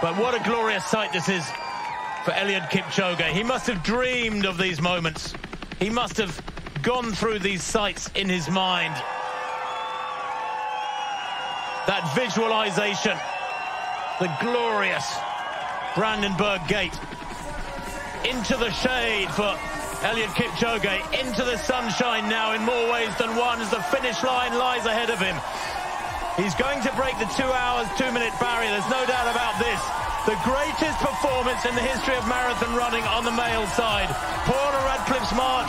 But what a glorious sight this is for Eliud Kipchoge. He must have dreamed of these moments. He must have gone through these sights in his mind. That visualization, the glorious Brandenburg Gate. Into the shade for Eliud Kipchoge, into the sunshine now in more ways than one as the finish line lies ahead of him. He's going to break the two hours, two minute barrier. There's no doubt about this. The greatest performance in the history of marathon running on the male side. Paula Radcliffe's mark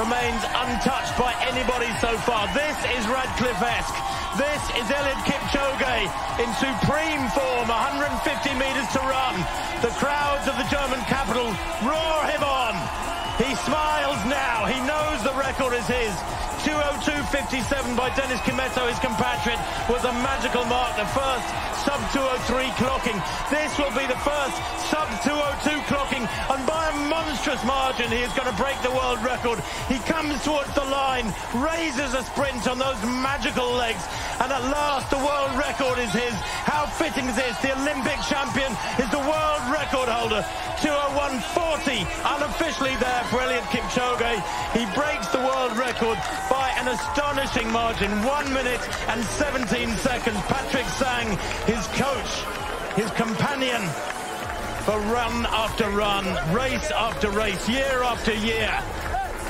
remains untouched by anybody so far. This is Radcliffe-esque. This is Eliud Kipchoge in supreme form, 150 metres to run. The crowds of the He smiles now. He knows the record is his. 202.57 by Dennis Kimetto, his compatriot, was a magical mark. The first sub 203 clocking. This will be the first sub 202 clocking, and by a monstrous margin, he is going to break the world record. He comes towards the line, raises a sprint on those magical legs, and at last the world record is his. How fitting is this? The Olympic champion is the world record holder. 201.40 unofficially there brilliant Kipchoge. He breaks the world record by an astonishing margin. One minute and 17 seconds. Patrick Sang, his coach, his companion for run after run, race after race, year after year,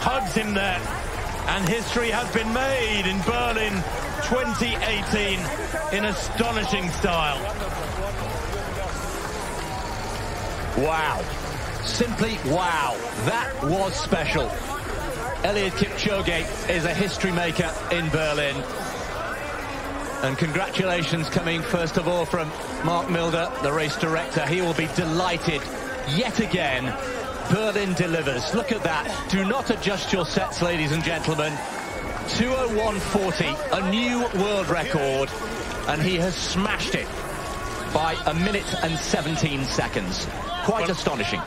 hugs him there. And history has been made in Berlin 2018 in astonishing style. Wow. Simply wow. That was special. Eliud Kipchoge is a history maker in Berlin. And congratulations coming first of all from Mark Milde, the race director. He will be delighted yet again. Berlin delivers. Look at that. Do not adjust your sets, ladies and gentlemen. 201.40, a new world record, and he has smashed it by a minute and 17 seconds. Quite well, astonishing.